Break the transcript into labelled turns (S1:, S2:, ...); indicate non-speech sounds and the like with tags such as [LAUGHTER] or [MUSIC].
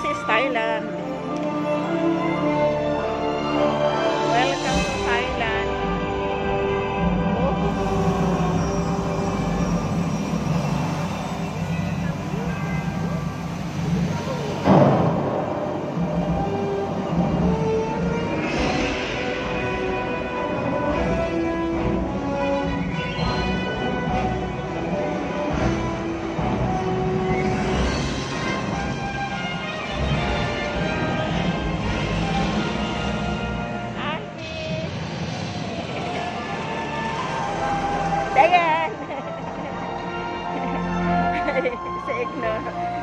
S1: Princess Thailand. [LAUGHS] sa Egna.